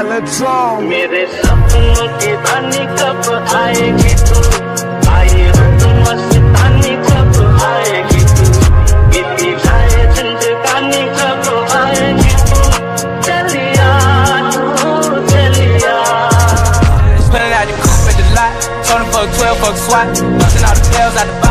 Peloton मेरे सपनों की रानी कब आएगी तू आई हो तू मस्तानी कब आएगी तू बीती जाए जिंदगानी कब आएगी तू चलिया तू चलिया it out the coupe at the lot. Told him fuck 12, fuck SWAT. Busting all the bells out the box.